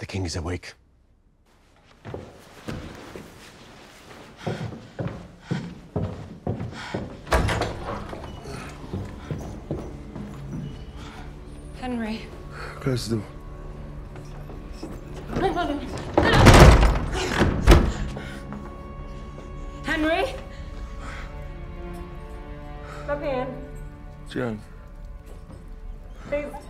The king is awake. Henry. Close the door. Henry? Come in. Joan. Please.